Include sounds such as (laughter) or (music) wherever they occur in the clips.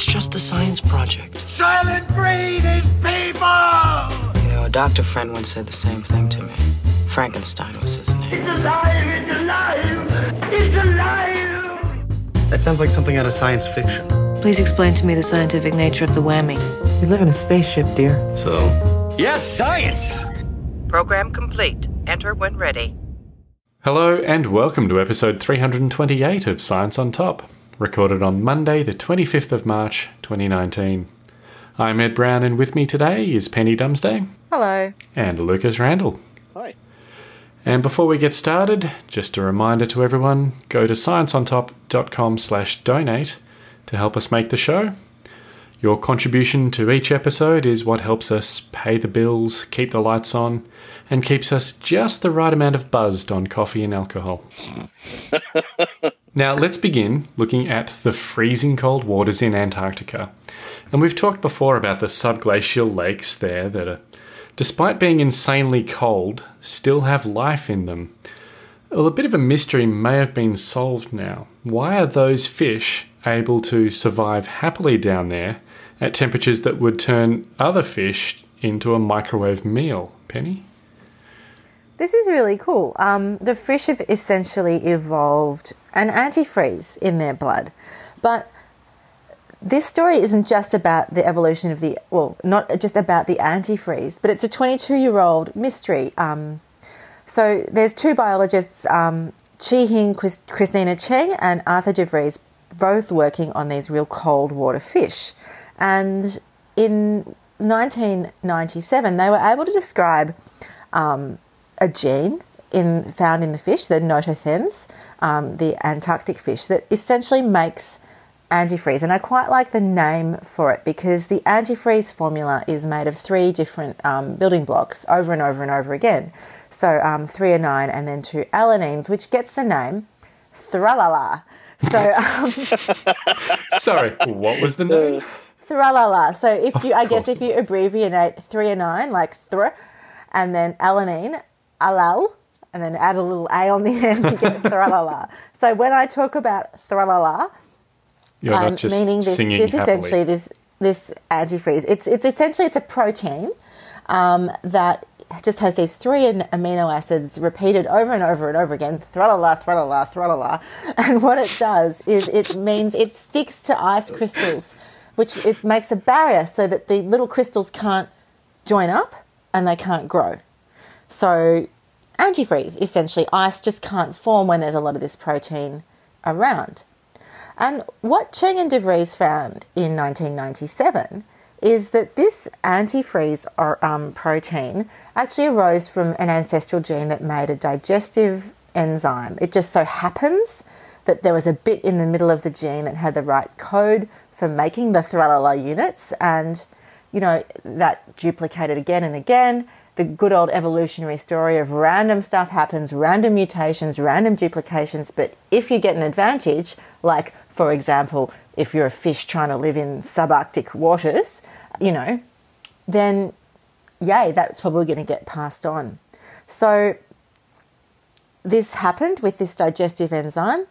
It's just a science project. Soylent Green is people! You know, a doctor friend once said the same thing to me. Frankenstein was his name. It's alive! It's alive! It's alive! That sounds like something out of science fiction. Please explain to me the scientific nature of the whammy. We live in a spaceship, dear. So? Yes, science! Program complete. Enter when ready. Hello, and welcome to episode 328 of Science on Top, recorded on Monday, the 25th of March, 2019. I'm Ed Brown, and with me today is Penny Dumsday Hello. and Lucas Randall. Hi. And before we get started, just a reminder to everyone, go to scienceontop.com slash donate to help us make the show. Your contribution to each episode is what helps us pay the bills, keep the lights on, and keeps us just the right amount of buzzed on coffee and alcohol. (laughs) now, let's begin looking at the freezing cold waters in Antarctica. And we've talked before about the subglacial lakes there that are, despite being insanely cold, still have life in them. Well, a bit of a mystery may have been solved now. Why are those fish able to survive happily down there at temperatures that would turn other fish into a microwave meal? Penny? This is really cool. Um, the fish have essentially evolved an antifreeze in their blood. But this story isn't just about the evolution of the, well, not just about the antifreeze, but it's a 22 year old mystery. Um, so there's two biologists, um, Chi Hing Chris- Christina Cheng and Arthur DeVries, both working on these real cold water fish. And in 1997, they were able to describe um, a gene in, found in the fish, the notothens, um, the Antarctic fish, that essentially makes antifreeze. And I quite like the name for it because the antifreeze formula is made of three different um, building blocks over and over and over again. So um, threonine and then two alanines, which gets the name Thralala. So (laughs) um, (laughs) Sorry, what was the name? Thralala. So if you, I guess, if you abbreviate three and nine like thr, and then alanine, alal, and then add a little a on the (laughs) end, you get thralala. so when I talk about thralala, You're um, not just meaning this, singing this essentially this this antifreeze. It's it's essentially it's a protein um, that just has these three amino acids repeated over and over and over again. Thralala, thralala, thralala. (laughs) And what it does is it means it sticks to ice crystals, which it makes a barrier so that the little crystals can't join up and they can't grow. So antifreeze essentially ice just can't form when there's a lot of this protein around. And what Cheng and DeVries found in 1997 is that this antifreeze or, um, protein actually arose from an ancestral gene that made a digestive enzyme. It just so happens that there was a bit in the middle of the gene that had the right code for making the thralala units, and you know that duplicated again and again. The good old evolutionary story of random stuff happens, random mutations, random duplications. But if you get an advantage, like for example, if you're a fish trying to live in subarctic waters, you know, then yay, that's probably going to get passed on. So this happened with this digestive enzyme,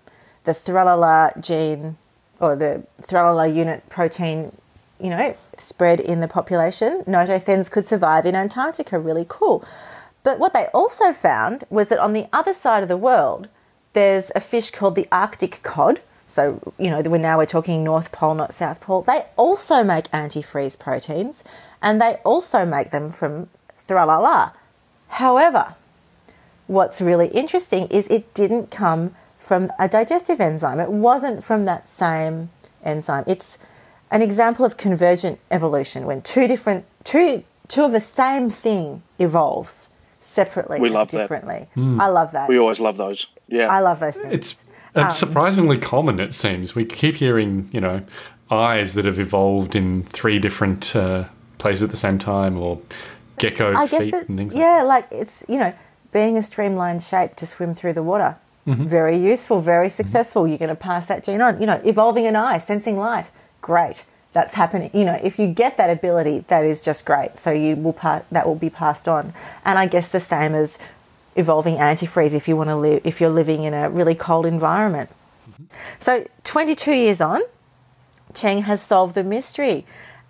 the thralala gene or the thralala unit protein, you know, spread in the population. Notothens could survive in Antarctica, really cool. But what they also found was that on the other side of the world, there's a fish called the Arctic cod. So, you know, we're now we're talking North Pole, not South Pole. They also make antifreeze proteins and they also make them from thralala. However, what's really interesting is it didn't come from a digestive enzyme. It wasn't from that same enzyme. It's an example of convergent evolution when two different two two of the same thing evolves separately We and love that. differently. I love that. We always love those. Yeah. I love those things. It's uh, surprisingly common, it seems. We keep hearing, you know, eyes that have evolved in three different uh, places at the same time, or gecko I guess feet it's and things like yeah, like it's you know being a streamlined shape to swim through the water. Very useful, very successful. You're going to pass that gene on. You know, evolving an eye, sensing light, great. That's happening. You know, if you get that ability, that is just great. So you will pa- that will be passed on. And I guess the same as evolving antifreeze if you want to live if you're living in a really cold environment. So 22 years on, Cheng has solved the mystery.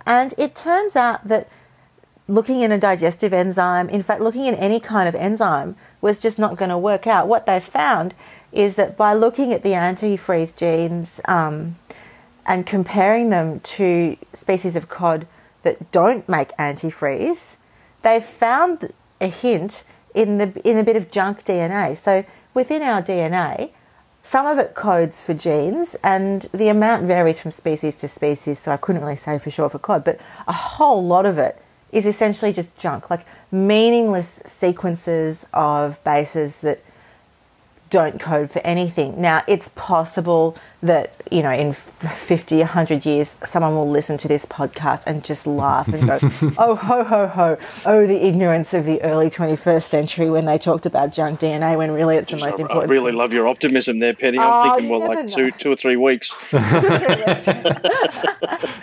And it turns out that looking in a digestive enzyme, in fact, looking in any kind of enzyme, was just not going to work out. What they found is that by looking at the antifreeze genes um, and comparing them to species of cod that don't make antifreeze, they found a hint in the in a bit of junk DNA. So within our DNA, some of it codes for genes, and the amount varies from species to species. So I couldn't really say for sure for cod, but a whole lot of it is essentially just junk, like meaningless sequences of bases that don't code for anything. Now, it's possible that, you know, in 50, 100 years, someone will listen to this podcast and just laugh and go, (laughs) oh, ho, ho, ho, oh, the ignorance of the early 21st century when they talked about junk DNA when really it's the most I, important. I really love your optimism there, Penny. I'm Oh, thinking you more like know. two, two or three weeks. (laughs) (laughs)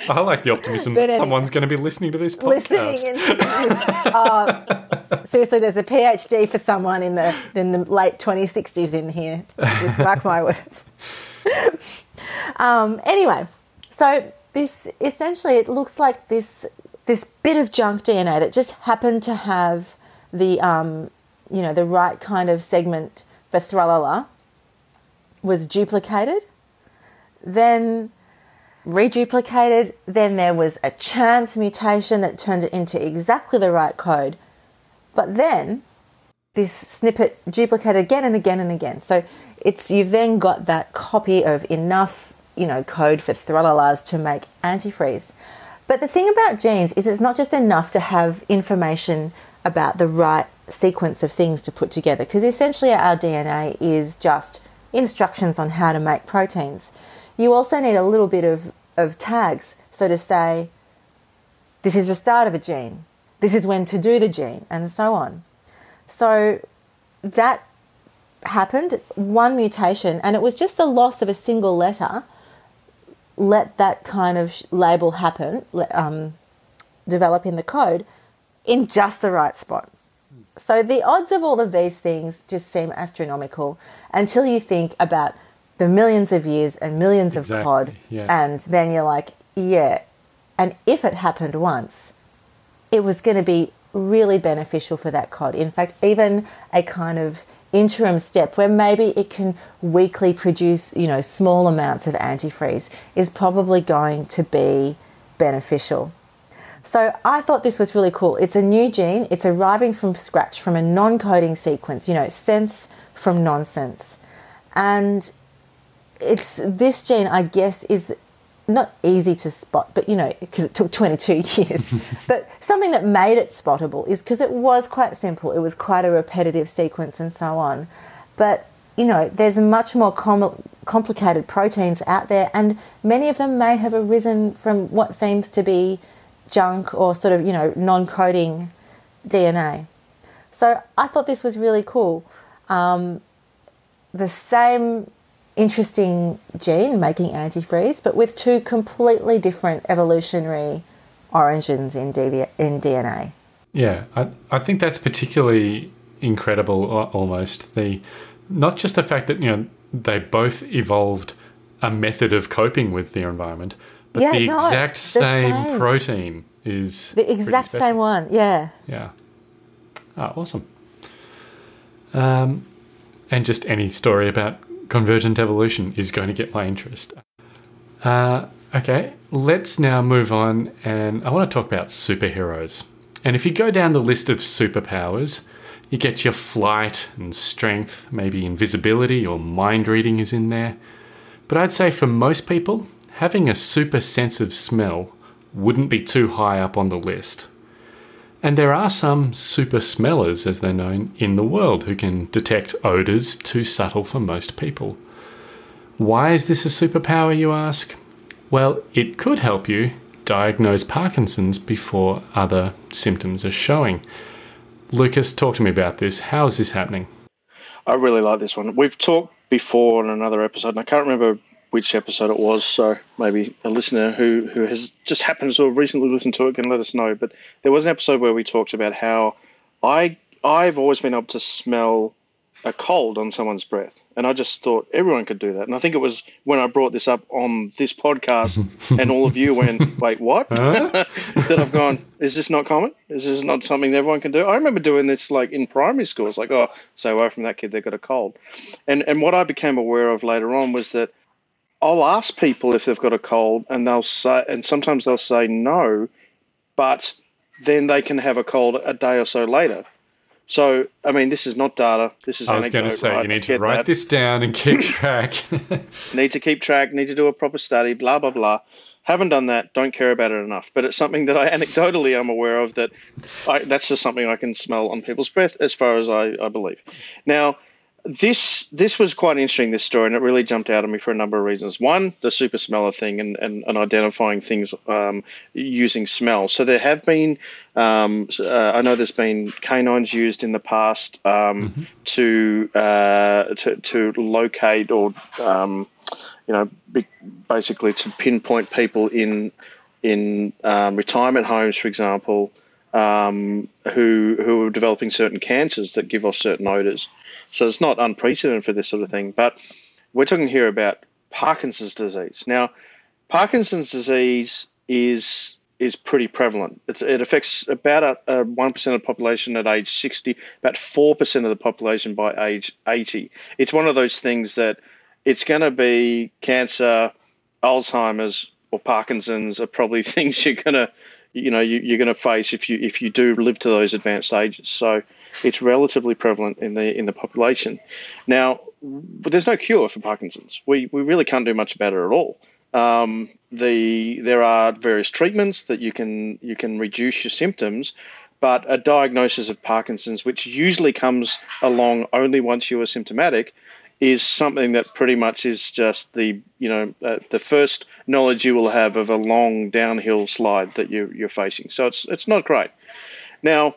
I like the optimism But that anyway. someone going to be listening to this listening podcast. and uh, seriously there's a phd for someone in the in the late 2060s in here just mark my words (laughs) um, anyway so this essentially it looks like this this bit of junk dna that just happened to have the um, you know the right kind of segment for thralala was duplicated then reduplicated. Then there was a chance mutation that turned it into exactly the right code. But then this snippet duplicated again and again and again. So it's you've then got that copy of enough, you know, code for thralalas to make antifreeze. But the thing about genes is it's not just enough to have information about the right sequence of things to put together because essentially our DNA is just instructions on how to make proteins. You also need a little bit of, of tags. So to say, this is the start of a gene, this is when to do the gene, and so on. So that happened, one mutation, and it was just the loss of a single letter. Let that kind of label happen, um, develop in the code in just the right spot. So the odds of all of these things just seem astronomical until you think about the millions of years and millions of Exactly, pod, yeah. and then you're like, yeah. And if it happened once, it was going to be really beneficial for that cod. In fact, even a kind of interim step where maybe it can weekly produce, you know, small amounts of antifreeze is probably going to be beneficial. So I thought this was really cool. It's a new gene. It's arriving from scratch from a non-coding sequence, you know, sense from nonsense. And it's this gene, I guess, is not easy to spot, but you know, because it took 22 (laughs) years. (laughs) but something that made it spottable is because it was quite simple. It was quite a repetitive sequence and so on. But you know, there's much more com- complicated proteins out there, and many of them may have arisen from what seems to be junk or sort of you know non-coding DNA. So I thought this was really cool. Um, the same interesting gene making antifreeze, but with two completely different evolutionary origins in, DV- in DNA. Yeah, I, I think that's particularly incredible. Almost the not just the fact that you know they both evolved a method of coping with their environment, but Yeah, the exact the same, same. protein is The exact same one, yeah. Yeah. Ah, awesome. Um, and just any story about convergent evolution is going to get my interest. Uh, okay, let's now move on, and I want to talk about superheroes. And if you go down the list of superpowers, you get your flight and strength, maybe invisibility or mind reading is in there. But I'd say for most people, having a super sense of smell wouldn't be too high up on the list. And there are some super smellers, as they're known, in the world who can detect odours too subtle for most people. Why is this a superpower, you ask? Well, it could help you diagnose Parkinson's before other symptoms are showing. Lucas, talk to me about this. How is this happening? I really like this one. We've talked before on another episode, and I can't remember which episode it was, so maybe a listener who, who has just happened to have recently listened to it can let us know. But there was an episode where we talked about how I I've always been able to smell a cold on someone's breath. And I just thought everyone could do that. And I think it was when I brought this up on this podcast (laughs) and all of you went, wait, what? (laughs) that I've gone, is this not common? Is this not something that everyone can do? I remember doing this like in primary schools, like, oh, stay away from that kid, they've got a cold. And, and what I became aware of later on was that I'll ask people if they've got a cold and they'll say, and sometimes they'll say no, but then they can have a cold a day or so later. So, I mean, this is not data. This is. I was going to say right? you need to write that. this down and keep (laughs) track. need to keep track. Need to do a proper study. Blah blah blah. Haven't done that. Don't care about it enough. But it's something that I (laughs) anecdotally am aware of. That I, that's just something I can smell on people's breath, as far as I, I believe. Now, this this was quite interesting this story and it really jumped out at me for a number of reasons one the super smeller thing and, and, and identifying things um, using smell so there have been um, uh, i know there's been canines used in the past um, mm-hmm. to, uh, to to locate or um, you know basically to pinpoint people in in um, retirement homes for example um, who who are developing certain cancers that give off certain odors so it's not unprecedented for this sort of thing. But we're talking here about Parkinson's disease. Now, Parkinson's disease is is pretty prevalent. It, it affects about one percent of the population at age sixty, about four percent of the population by age eighty. It's one of those things that it's going to be cancer, Alzheimer's, or Parkinson's are probably (laughs) things you're going to you know you, are going to face if you if you do live to those advanced ages. So it's relatively prevalent in the in the population. Now, but there's no cure for Parkinson's. We we really can't do much about it at all. Um, the there are various treatments that you can you can reduce your symptoms, but a diagnosis of Parkinson's, which usually comes along only once you are symptomatic, is something that pretty much is just the you know uh, the first knowledge you will have of a long downhill slide that you, you're facing. So it's it's not great. Now,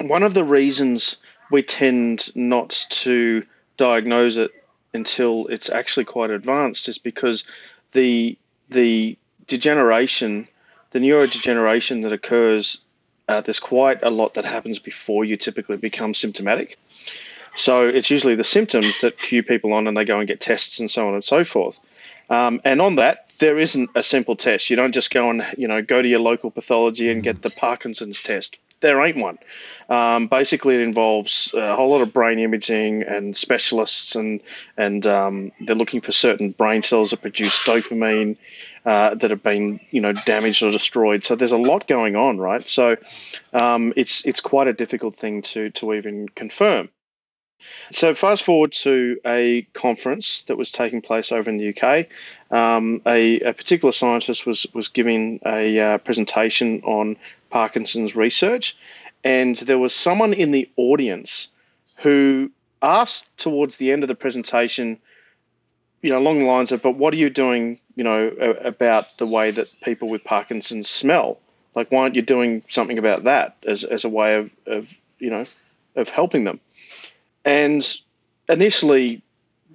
one of the reasons we tend not to diagnose it until it's actually quite advanced is because the the degeneration, the neurodegeneration that occurs, uh, there's quite a lot that happens before you typically become symptomatic. So it's usually the symptoms that cue people on and they go and get tests and so on and so forth. Um, and on that, there isn't a simple test. You don't just go and you know go to your local pathology and get the Parkinson's test. There ain't one. Um, basically, it involves a whole lot of brain imaging and specialists, and and um, they're looking for certain brain cells that produce dopamine uh, that have been you know damaged or destroyed. So there's a lot going on, right? So um, it's it's quite a difficult thing to to even confirm. So, fast forward to a conference that was taking place over in the UK. Um, a, a, particular scientist was, was giving a uh, presentation on Parkinson's research, and there was someone in the audience who asked towards the end of the presentation, you know, along the lines of, but what are you doing, you know, about the way that people with Parkinson's smell? Like, why aren't you doing something about that as, as a way of, of, you know, of helping them? And initially,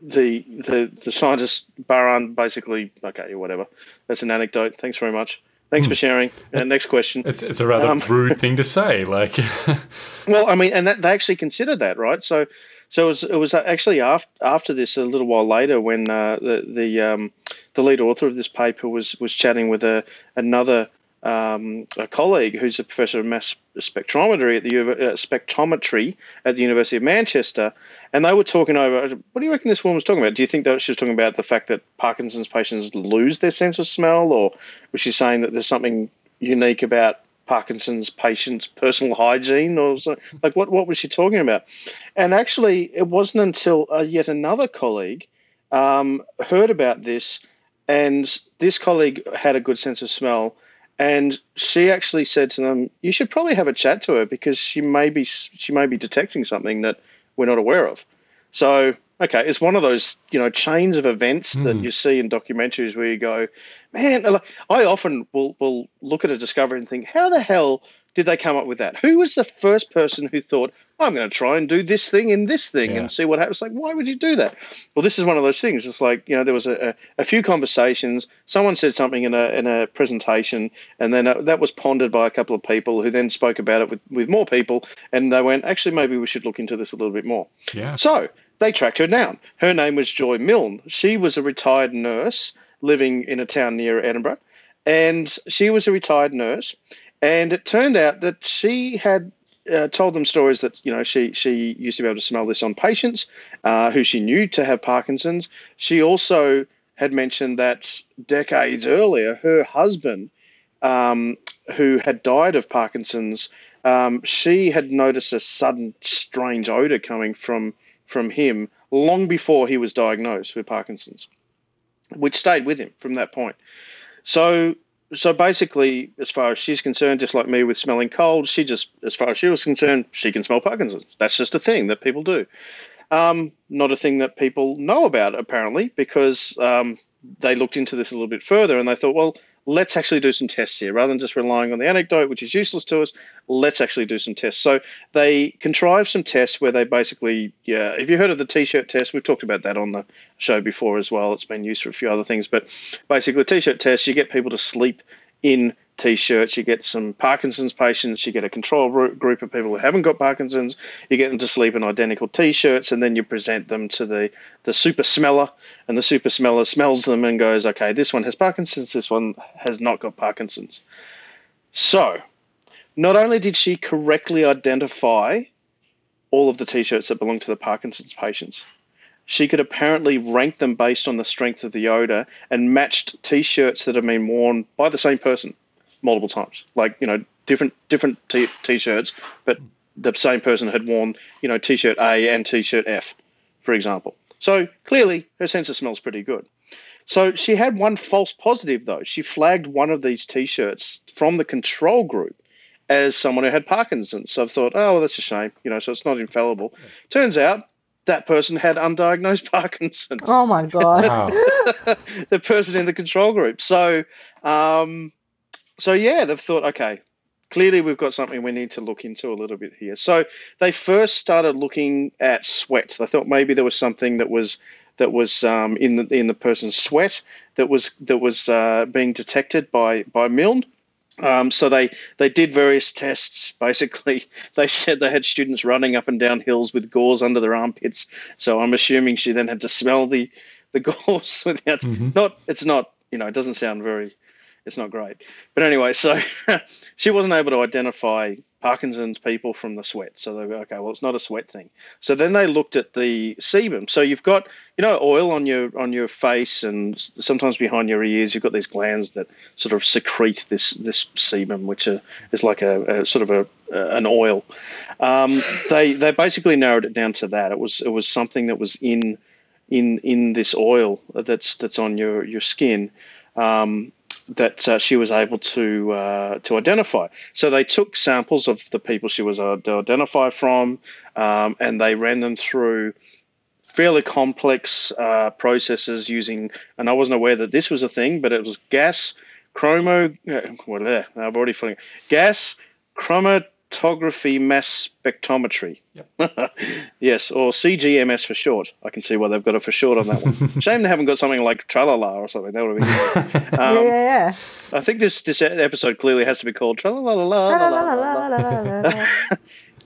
the the the scientist Baran basically okay whatever that's an anecdote. Thanks very much. Thanks for hmm. sharing. Uh, next question. It's it's a rather um, (laughs) rude thing to say. Like, (laughs) well, I mean, and that, they actually considered that, right? So, so it was, it was actually after after this a little while later when uh, the the um, the lead author of this paper was was chatting with a another um, a colleague who's a professor of mass spectrometry at the uh, spectrometry at the University of Manchester, and they were talking over. What do you reckon this woman was talking about? Do you think that she was talking about the fact that Parkinson's patients lose their sense of smell, or was she saying that there's something unique about Parkinson's patients' personal hygiene, or something? like what? What was she talking about? And actually, it wasn't until uh, yet another colleague um, heard about this, and this colleague had a good sense of smell and she actually said to them, "You should probably have a chat to her because she may be she may be detecting something that we're not aware of." So, okay, it's one of those you know chains of events mm. that hmm. you see in documentaries where you go, "Man," I often will will look at a discovery and think, "How the hell did they come up with that? Who was the first person who thought, I'm going to try and do this thing in this thing Yeah. and see what happens? Like, why would you do that? Well, this is one of those things. It's like, you know, there was a, a, few conversations. Someone said something in a, in a presentation, and then uh, that was pondered by a couple of people who then spoke about it with, with more people. And they went, actually, maybe we should look into this a little bit more. Yeah. So they tracked her down. Her name was Joy Milne. She was a retired nurse living in a town near Edinburgh. And she was a retired nurse. And it turned out that she had uh, told them stories that, you know, she, she used to be able to smell this on patients uh, who she knew to have Parkinson's. She also had mentioned that decades earlier, her husband, um, who had died of Parkinson's, um, she had noticed a sudden strange odor coming from from him long before he was diagnosed with Parkinson's, which stayed with him from that point. So so basically, as far as she's concerned, just like me with smelling cold, she just, as far as she was concerned, she can smell Parkinson's. That's just a thing that people do. Um, not a thing that people know about, apparently, because um, they looked into this a little bit further and they thought, well, let's actually do some tests here. Rather than just relying on the anecdote, which is useless to us, let's actually do some tests. So they contrived some tests where they basically, yeah, have you heard of the t shirt test? We've talked about that on the show before as well. It's been used for a few other things. But basically, t shirt test, you get people to sleep in t-shirts you get some parkinson's patients you get a control group of people who haven't got parkinson's you get them to sleep in identical t-shirts and then you present them to the the super smeller and the super smeller smells them and goes okay this one has parkinson's this one has not got parkinson's. So not only did she correctly identify all of the t-shirts that belong to the parkinson's patients she could apparently rank them based on the strength of the odor and matched t-shirts that have been worn by the same person multiple times like you know different different t- t-shirts but the same person had worn you know t-shirt a and t-shirt f for example so clearly her sense of smell is pretty good so she had one false positive though she flagged one of these t-shirts from the control group as someone who had parkinson's so i thought oh well, that's a shame you know so it's not infallible turns out that person had undiagnosed (laughs) Parkinson's. Oh my god. Wow. (laughs) the person in the control group. So, um, so yeah, they've thought, okay, clearly we've got something we need to look into a little bit here. So they first started looking at sweat. They thought maybe there was something that was that was um, in the in the person's sweat that was that was uh, being detected by by Milne. Um, so they, they did various tests. (laughs) Basically, they said they had students running up and down hills with gauze under their armpits. So I'm assuming she then had to smell the the (laughs) gauze without. Not it's not you know it doesn't sound very. It's not great. But anyway, so (laughs) she wasn't able to identify Parkinson's people from the sweat. So they okay. Well, it's not a sweat thing. So then they looked at the sebum. So you've got you know oil on your on your face and sometimes behind your ears. You've got these glands that sort of secrete this this sebum, which are, is like a, a sort of a, a an oil. Um, they they basically narrowed it down to that. It was it was something that was in in in this oil that's that's on your your skin. Um, that uh, she was able to uh, to identify. So they took samples of the people she was uh, to identify from, um, and they ran them through fairly complex uh, processes using. And I wasn't aware that this was a thing, but it was gas chromo. uh, What there? I've already forgotten. Gas chromatography mass spectrometry. yes, or CGMS for short. I can see why they've got it for short on that one. Shame they haven't got something like Thralala or something. That would have been. Good. Um, yeah, yeah, I think this this episode clearly has to be called Thralala. yeah.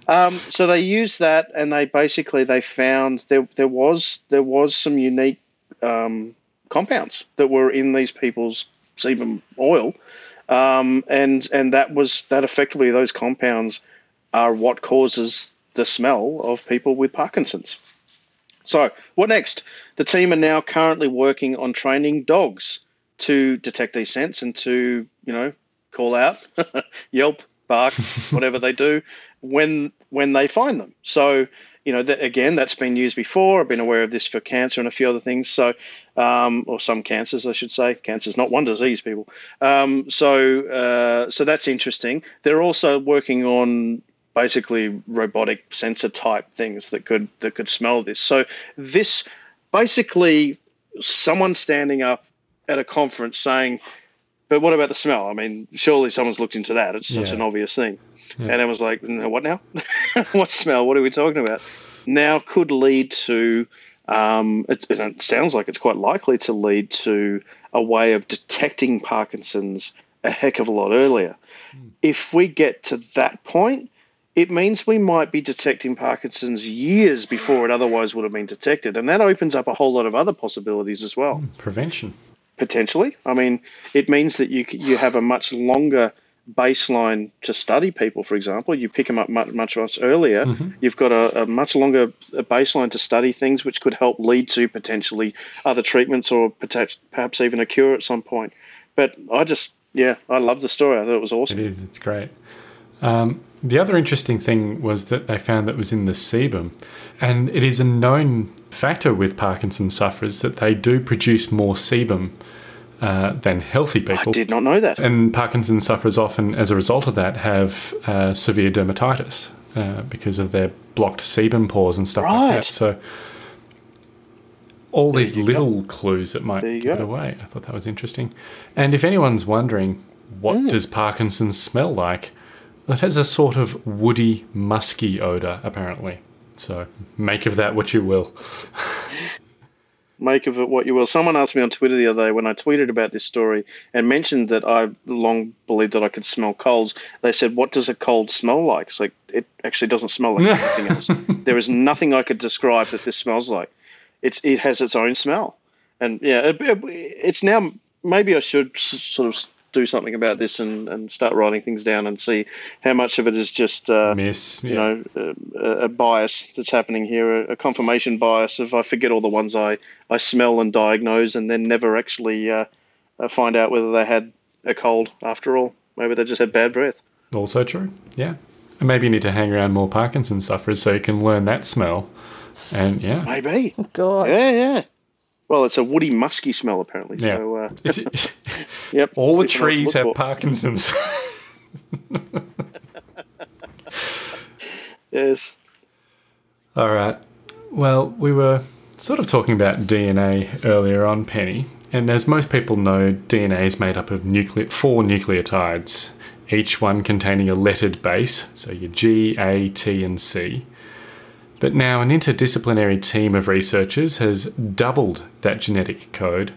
Um, so they used that, and they basically they found there there was there was some unique um, compounds that were in these people's sebum oil, um, and and that was that effectively those compounds are what causes the smell of people with Parkinson's. So what next? The team are now currently working on training dogs to detect these scents and to you know call out, (laughs) yelp, bark, (laughs) whatever they do when when they find them. So you know that again that's been used before. I've been aware of this for cancer and a few other things. So um, or some cancers, I should say. Cancer's not one disease, people. Um, so uh, so that's interesting. They're also working on basically robotic sensor type things that could that could smell this. So this basically someone standing up at a conference saying, "But what about the smell? I mean, surely someone's looked into that. It's such Yeah. an obvious thing." And I was like, "No, what now? (laughs) what smell? What are we talking about? Now could lead to, um, it, it sounds like it's quite likely to lead to a way of detecting Parkinson's a heck of a lot earlier. If we get to that point, it means we might be detecting Parkinson's years before it otherwise would have been detected. And that opens up a whole lot of other possibilities as well. Prevention. Potentially. I mean, it means that you, you have a much longer baseline to study people, for example. You pick them up much, much, much earlier. You've got a, a much longer baseline to study things, which could help lead to potentially other treatments or perhaps, perhaps even a cure at some point. But I just, yeah, I love the story. I thought it was awesome. It is. It's great. Um, the other interesting thing was that they found that was in the sebum, and it is a known factor with Parkinson's sufferers that they do produce more sebum uh, than healthy people. I did not know that. And Parkinson's sufferers often, as a result of that, have uh, severe dermatitis uh, because of their blocked sebum pores and stuff like Right. that. So, all these you little clues that might There you give it go. away. I thought that was interesting. And if anyone's wondering, what Mm. does Parkinson's smell like? It has a sort of woody, musky odor, apparently. So, make of that what you will. (laughs) make of it what you will. Someone asked me on Twitter the other day when I tweeted about this story and mentioned that I long believed that I could smell colds. They said, "What does a cold smell like?" It's like it actually doesn't smell like (laughs) anything else. There is nothing I could describe that this smells like. It's it has its own smell, and yeah, it, it- it's now maybe I should sort of do something about this and, and start writing things down and see how much of it is just uh, Miss, you know, a, a bias that's happening here, a, a confirmation bias of I forget all the ones I, I smell and diagnose and then never actually uh, uh, find out whether they had a cold after all. Maybe they just had bad breath. Also true. Yeah. And maybe you need to hang around more Parkinson's sufferers so you can learn that smell. And yeah. Maybe. God. Yeah, yeah. Well, it's a woody, musky smell apparently. Yeah. So, uh, (laughs) yep. All the It's what to trees have for. Parkinson's. (laughs) Yes. All right. Well, we were sort of talking about DNA earlier on, Penny. And as most people know, DNA is made up of nucle- four nucleotides, each one containing a lettered base, so your G, A, T, and C. But now an interdisciplinary team of researchers has doubled that genetic code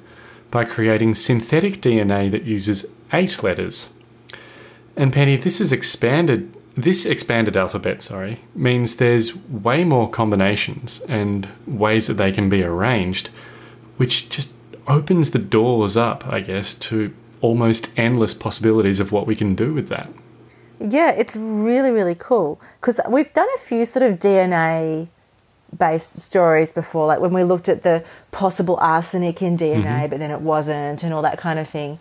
by creating synthetic DNA that uses eight letters. And Penny, this is expanded. This expanded alphabet, sorry, means there's way more combinations and ways that they can be arranged, which just opens the doors up, I guess, to almost endless possibilities of what we can do with that. Yeah, it's really, really cool because we've done a few sort of DNA based stories before, like when we looked at the possible arsenic in DNA, but then it wasn't, and all that kind of thing,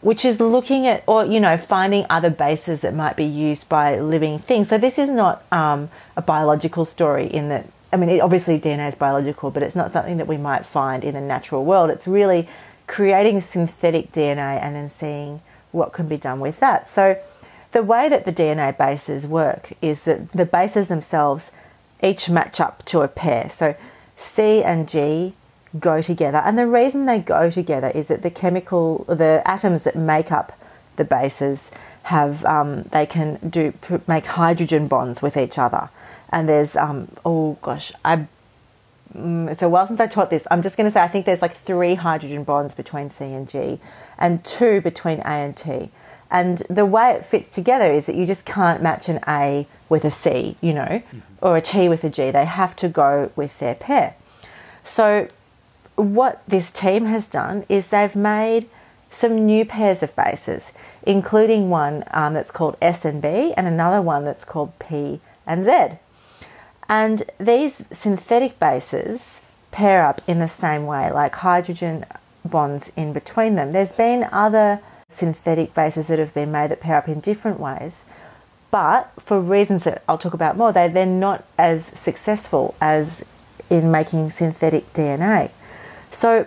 which is looking at, or, you know, finding other bases that might be used by living things. So this is not um, a biological story in that, I mean, it, obviously DNA is biological, but it's not something that we might find in the natural world. It's really creating synthetic DNA and then seeing what can be done with that. So, the way that the DNA bases work is that the bases themselves each match up to a pair. So C and G go together, and the reason they go together is that the chemical, the atoms that make up the bases have um, they can do make hydrogen bonds with each other, and there's um, oh gosh, I it's a while since I taught this. I'm just going to say I think there's like three hydrogen bonds between C and G, and two between A and T. And the way it fits together is that you just can't match an A with a C, you know, or a T with a G. They have to go with their pair. So, what this team has done is they've made some new pairs of bases, including one um, that's called S and B and another one that's called P and Z. And these synthetic bases pair up in the same way, like hydrogen bonds in between them. There's been other synthetic bases that have been made that pair up in different ways, but for reasons that I'll talk about more, they, they're not as successful as in making synthetic DNA. So,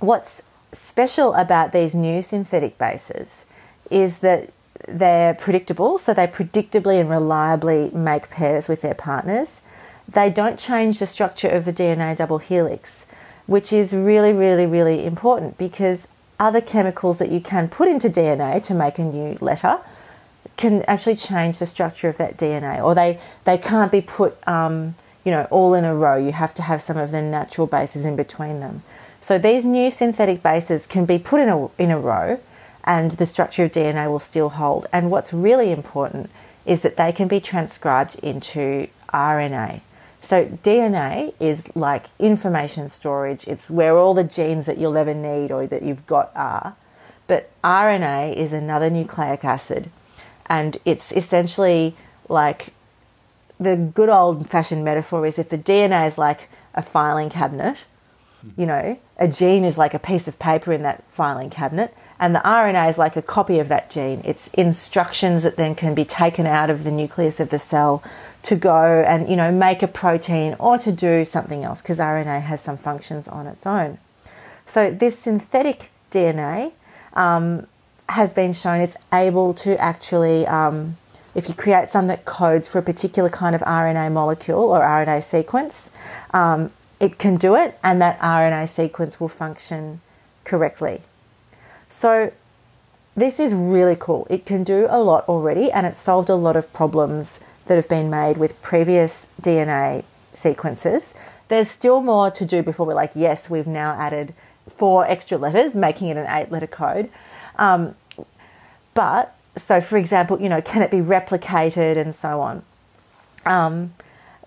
what's special about these new synthetic bases is that they're predictable, so they predictably and reliably make pairs with their partners. They don't change the structure of the DNA double helix, which is really, really, really important because other chemicals that you can put into DNA to make a new letter can actually change the structure of that DNA, or they they can't be put, um, you know, all in a row. You have to have some of the natural bases in between them. So these new synthetic bases can be put in a in a row, and the structure of DNA will still hold. And what's really important is that they can be transcribed into RNA. So DNA is like information storage. It's where all the genes that you'll ever need or that you've got are. But RNA is another nucleic acid, and it's essentially like the good old fashioned metaphor is if the DNA is like a filing cabinet, you know, a gene is like a piece of paper in that filing cabinet, and the RNA is like a copy of that gene. It's instructions that then can be taken out of the nucleus of the cell to go and, you know, make a protein or to do something else because RNA has some functions on its own. So this synthetic DNA um, has been shown it's able to actually, um, if you create some that codes for a particular kind of RNA molecule or RNA sequence, um, it can do it and that RNA sequence will function correctly. So this is really cool. It can do a lot already and it's solved a lot of problems that have been made with previous DNA sequences. There's still more to do before we're like, yes, we've now added four extra letters, making it an eight letter code. Um, but, so for example, you know, can it be replicated and so on? Um,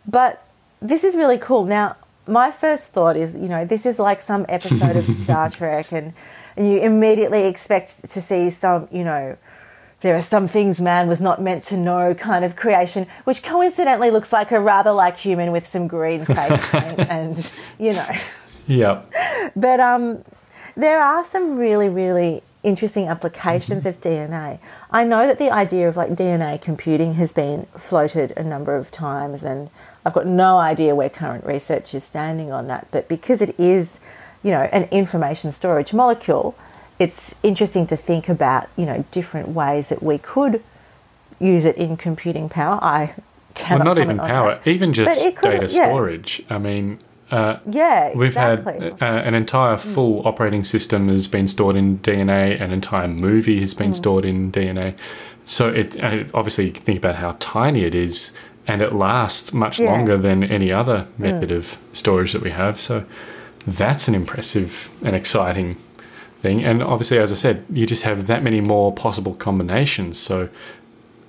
but this is really cool. Now, my first thought is, you know, this is like some episode of Star (laughs) Trek, and, and you immediately expect to see some, you know, there are some things man was not meant to know kind of creation, which coincidentally looks like a rather like human with some green face paint (laughs) and, you know. Yep. But um, there are some really, really interesting applications of DNA. I know that the idea of like DNA computing has been floated a number of times, and I've got no idea where current research is standing on that. But because it is, you know, an information storage molecule, it's interesting to think about, you know, different ways that we could use it in computing power. I (laughs) cannot well, not even power, even just data yeah. storage. I mean, uh, Yeah, we've exactly. had uh, an entire full operating system has been stored in DNA. An entire movie has Mm. been stored in DNA. So it uh, obviously you can think about how tiny it is, and it lasts much Yeah. Mm. longer than any other method of storage that we have. So that's an impressive and exciting thing. And obviously, as I said, you just have that many more possible combinations. So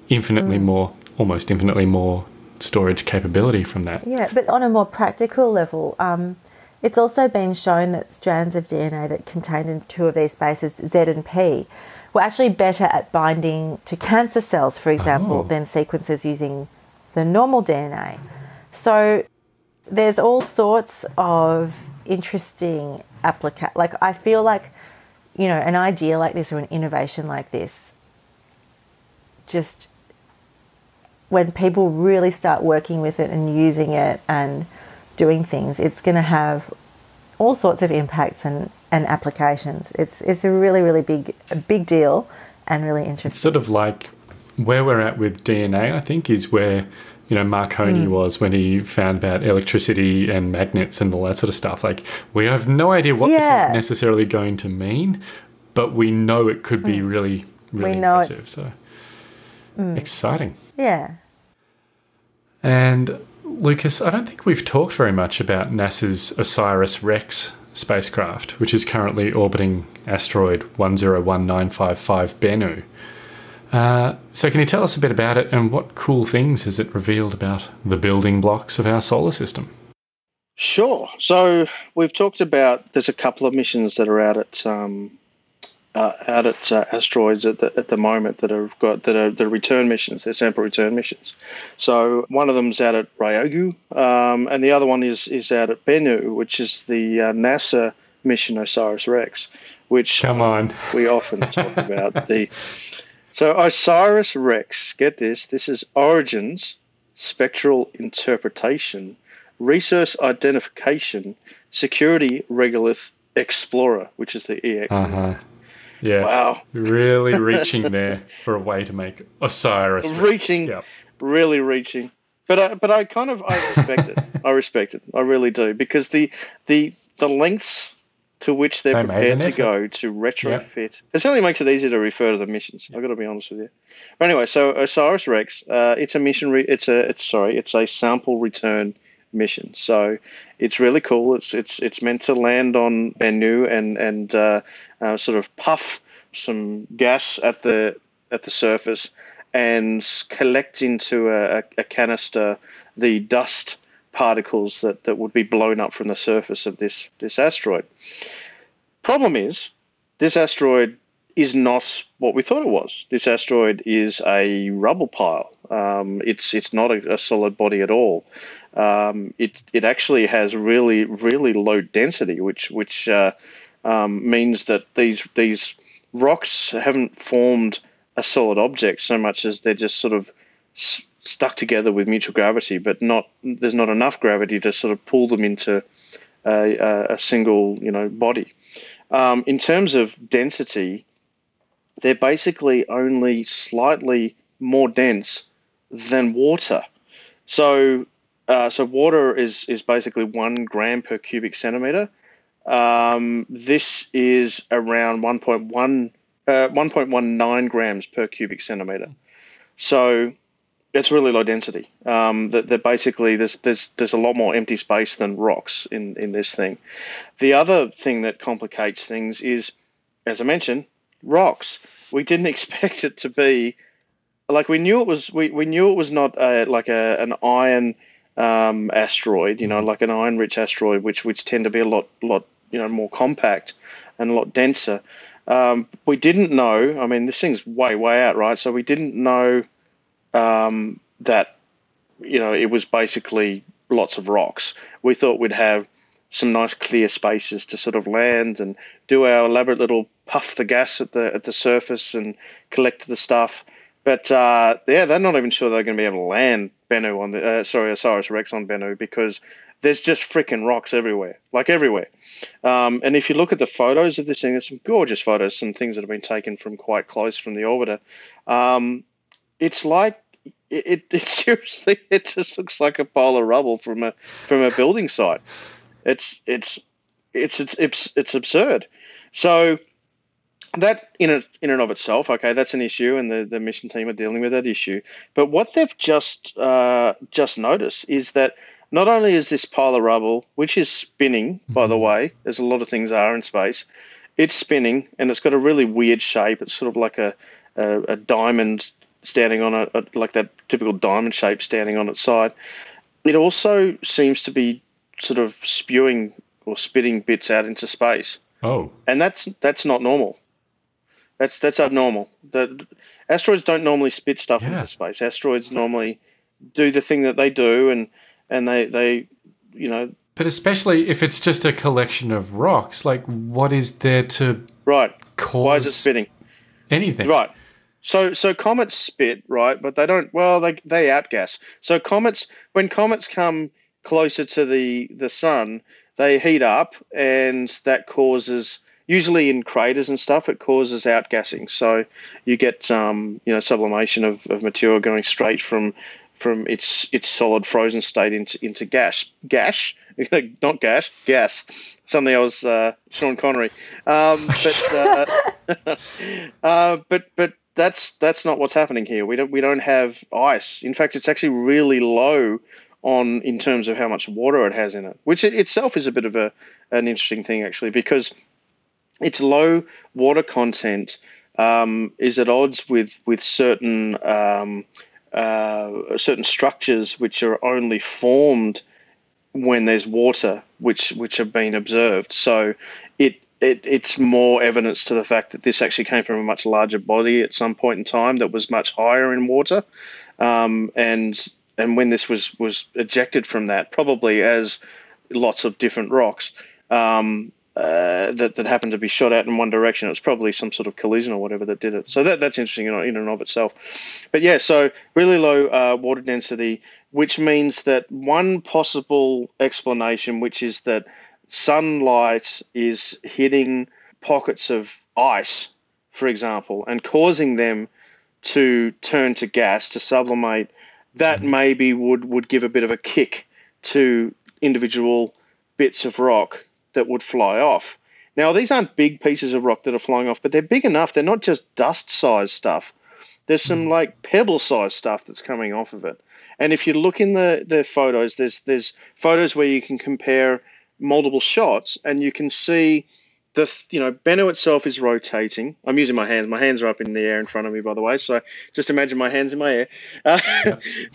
infinitely Mm. more, almost infinitely more storage capability from that. Yeah, but on a more practical level, um, it's also been shown that strands of DNA that contained in two of these bases, Z and P, were actually better at binding to cancer cells, for example, Oh. than sequences using the normal DNA. So there's all sorts of interesting applica Like I feel like, you know, an idea like this or an innovation like this, just when people really start working with it and using it and doing things, it's going to have all sorts of impacts and, and applications. It's it's a really really big a big deal and really interesting. It's sort of like where we're at with DNA, I think, is where you know Marconi Hmm. was when he found about electricity and magnets and all that sort of stuff. Like we have no idea what this is necessarily going to mean, but we know it could be really, really Hmm. know impressive. So exciting. Yeah. And Lucas, I don't think we've talked very much about NASA's OSIRIS REx spacecraft, which is currently orbiting asteroid 101955 Bennu. Uh, so, can you tell us a bit about it and what cool things has it revealed about the building blocks of our solar system? Sure. So we've talked about there's a couple of missions that are out at um, uh, out at uh, asteroids at the at the moment that have got that are the return missions. They're sample return missions. So one of them's out at Ryugu, um, and the other one is is out at Bennu, which is the uh, NASA mission OSIRIS-REx, which Come on. we often talk about the. (laughs) So OSIRIS-REx, get this. This is Origins spectral interpretation, resource identification, security regolith explorer, which is the EX. Uh huh. Yeah. Wow, Really (laughs) reaching there for a way to make Osiris. Rex. reaching, Yep. really reaching. But I, but I kind of I respect it. (laughs) I respect it. I really do because the the the lengths to which they're They prepared to go to retrofit. It certainly makes it easier to refer to the missions. I've got to be honest with you. But anyway, so Osiris Rex, uh, it's a mission. Re- it's a it's sorry, it's a sample return mission. So it's really cool. It's it's it's meant to land on Bennu and and uh, uh, sort of puff some gas at the at the surface and collect into a, a, a canister the dust particles that, that would be blown up from the surface of this this asteroid. Problem is, this asteroid is not what we thought it was. This asteroid is a rubble pile. Um, it's it's not a, a solid body at all. Um, it it actually has really really low density, which which uh, um, means that these these rocks haven't formed a solid object so much as they're just sort of stuck together with mutual gravity, but not there's not enough gravity to sort of pull them into a, a, single you know body. Um, in terms of density, they're basically only slightly more dense than water. So, uh, so water is is basically one gram per cubic centimeter. Um, this is around 1.1 uh, 1.19 grams per cubic centimeter. So it's really low density. Um, that that basically there's there's there's a lot more empty space than rocks in in this thing. The other thing that complicates things is, as I mentioned, rocks. We didn't (laughs) expect it to be like we knew it was. We, we knew it was not a, like a an iron um, asteroid. You know, like an iron rich asteroid, which which tend to be a lot lot you know more compact and a lot denser. Um, we didn't know. I mean, this thing's way way out, right? So we didn't know um, that you know it was basically lots of rocks. We thought we'd have some nice clear spaces to sort of land and do our elaborate little puff the gas at the at the surface and collect the stuff. But uh, yeah, they're not even sure they're going to be able to land Bennu on the uh, sorry OSIRIS-REx on Bennu because there's just freaking rocks everywhere, like everywhere. Um, and if you look at the photos of this thing, there's some gorgeous photos, some things that have been taken from quite close from the orbiter. Um, it's like it, it, (laughs) it seriously it just looks like a pile of rubble from a from a building site. It's it's it's it's it's, it's absurd. So that in a, in and of itself, okay, that's an issue, and the, the mission team are dealing with that issue. But what they've just uh, just noticed is that not only is this pile of rubble, which is spinning, by the way, as a lot of things are in space, it's spinning and it's got a really weird shape. It's sort of like a a, a diamond standing on a, a like that typical diamond shape standing on its side. It also seems to be sort of spewing or spitting bits out into space Oh, and that's that's not normal. That's that's abnormal. The asteroids don't normally spit stuff Yeah. into space. Asteroids normally do the thing that they do, and and they they you know but especially if it's just a collection of rocks, like what is there to right. cause Why is it spitting? anything? Right. So so comets spit, right? But they don't. Well, they they outgas. So comets when comets come closer to the the sun, they heat up, and that causes usually in craters and stuff, it causes outgassing. So you get um you know sublimation of, of material going straight from from its its solid frozen state into into gas gas (laughs) not gas gas something else uh, Sean Connery um, but uh, (laughs) uh, but but that's that's not what's happening here we don't we don't have ice in fact it's actually really low on in terms of how much water it has in it which it itself is a bit of a an interesting thing actually because its low water content um, is at odds with with certain um, uh, certain structures which are only formed when there's water, which which have been observed. So it, it it's more evidence to the fact that this actually came from a much larger body at some point in time that was much higher in water, um, and and when this was was ejected from that, probably as lots of different rocks. Um, uh, that, that happened to be shot out in one direction. It was probably some sort of collision or whatever that did it. So that, that's interesting in, in and of itself. But yeah, so really low uh, water density, which means that one possible explanation, which is that sunlight is hitting pockets of ice, for example, and causing them to turn to gas to sublimate, that mm-hmm. maybe would, would give a bit of a kick to individual bits of rock that would fly off. Now, these aren't big pieces of rock that are flying off, but they're big enough. They're not just dust sized stuff. There's some mm-hmm. like pebble sized stuff that's coming off of it. And if you look in the, the photos, there's there's photos where you can compare multiple shots and you can see the you know Bennu itself is rotating. I'm using my hands. My hands are up in the air in front of me, by the way. So just imagine my hands in my air. (laughs) Uh,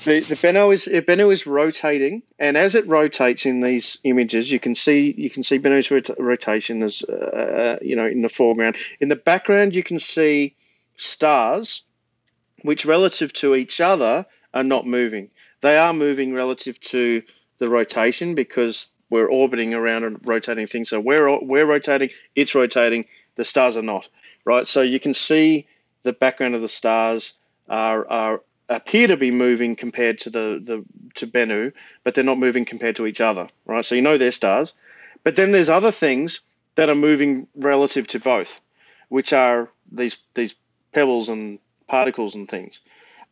the the Bennu is Bennu is rotating, and as it rotates in these images, you can see you can see Bennu's rot- rotation as uh, you know in the foreground. In the background, you can see stars, which relative to each other are not moving. They are moving relative to the rotation because we're orbiting around and rotating things. So we're we're rotating, it's rotating. The stars are not, right? So you can see the background of the stars are are appear to be moving compared to the the to Bennu, but they're not moving compared to each other, right? So you know they're stars, but then there's other things that are moving relative to both, which are these these pebbles and particles and things,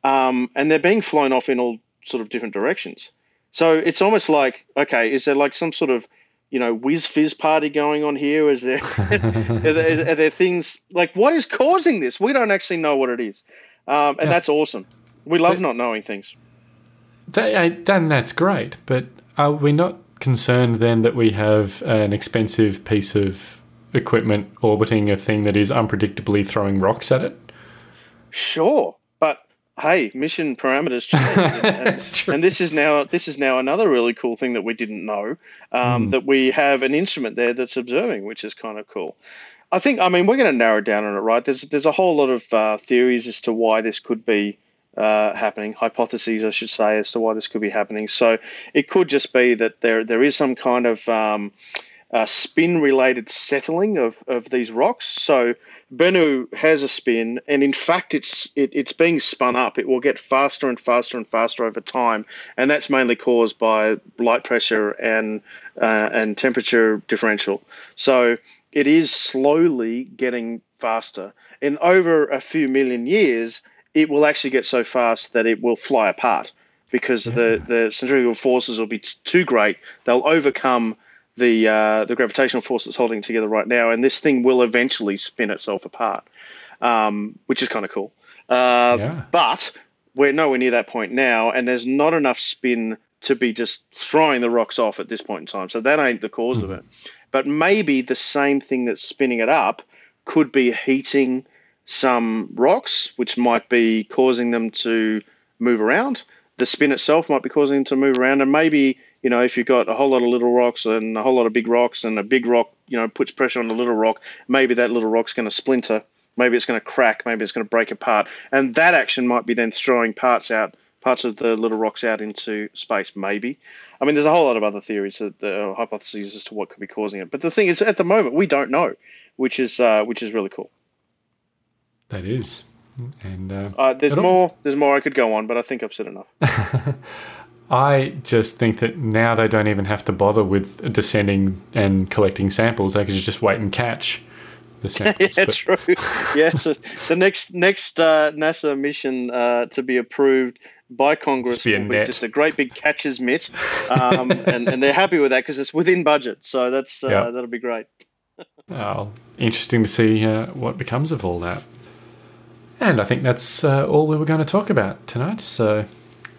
um, and they're being flown off in all sort of different directions. So it's almost like, okay, is there like some sort of, you know, Wizz Fizz party going on here? Is there, (laughs) (laughs) are, there are there things like what is causing this? We don't actually know what it is, um, and yeah. that's awesome. We love but, not knowing things. That, then that's great, but are we not concerned then that we have an expensive piece of equipment orbiting a thing that is unpredictably throwing rocks at it? Sure, hey, mission parameters change. (laughs) and, and, this is now this is now another really cool thing that we didn't know um, mm. that we have an instrument there that's observing, which is kind of cool. I think I mean we're going to narrow down on it, right? There's there's a whole lot of uh, theories as to why this could be. Uh, happening hypotheses, I should say, as to why this could be happening. So it could just be that there there is some kind of um, uh, spin related settling of, of these rocks. So Bennu has a spin, and in fact, it's it, it's being spun up. It will get faster and faster and faster over time, and that's mainly caused by light pressure and uh, and temperature differential. So it is slowly getting faster, and over a few million years, it will actually get so fast that it will fly apart because yeah. the the centrifugal forces will be t- too great. They'll overcome the uh, the gravitational force that's holding it together right now, and this thing will eventually spin itself apart, um, which is kind of cool. Uh, yeah. But we're nowhere near that point now, and there's not enough spin to be just throwing the rocks off at this point in time. So that ain't the because mm-hmm. of it. But maybe the same thing that's spinning it up could be heating some rocks, which might be causing them to move around. The spin itself might be causing them to move around, and maybe you know, if you've got a whole lot of little rocks and a whole lot of big rocks, and a big rock, you know, puts pressure on the little rock, maybe that little rock's going to splinter, maybe it's going to crack, maybe it's going to break apart, and that action might be then throwing parts out, parts of the little rocks out into space. Maybe. I mean, there's a whole lot of other theories, that, uh, hypotheses as to what could be causing it. But the thing is, at the moment, we don't know, which is uh, which is really cool. That is. And uh, uh, there's more. There's more I could go on, but I think I've said enough. (laughs) I just think that now they don't even have to bother with descending and collecting samples. They can just wait and catch the (laughs) samples. yeah, but... true. (laughs) yeah, so the next next uh, NASA mission uh, to be approved by Congress be will be just a great big catcher's mitt, um, (laughs) and, and they're happy with that because it's within budget. So that's uh, yep. that'll be great. oh, interesting to see uh, what becomes of all that. And I think that's uh, all we were going to talk about tonight. So.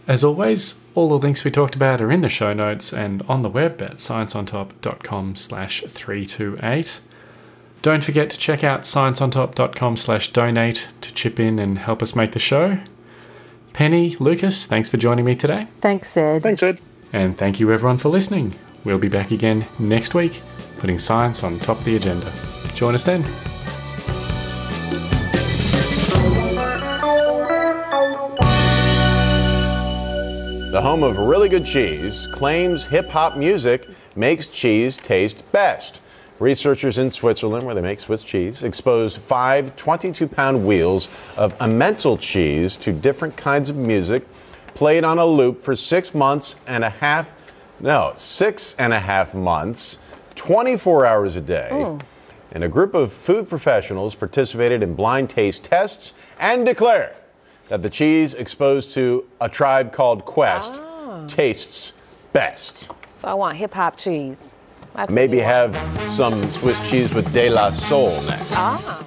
As always, all the links we talked about are in the show notes and on the web at scienceontop.com slash 328. Don't forget to check out scienceontop.com slash donate to chip in and help us make the show. Penny, Lucas, thanks for joining me today. Thanks, Ed. Thanks, Ed. And thank you everyone for listening. We'll be back again next week, putting science on top of the agenda. Join us then. The home of really good cheese, claims hip hop music makes cheese taste best. Researchers in Switzerland, where they make Swiss cheese, exposed five 22 pound wheels of Emmental cheese to different kinds of music, played on a loop for six months and a half, no, six and a half months, 24 hours a day. Mm. And a group of food professionals participated in blind taste tests and declared that the cheese exposed to a tribe called Quest oh. tastes best. So I want hip hop cheese. That's Maybe have some Swiss cheese with De La Soul next. Ah.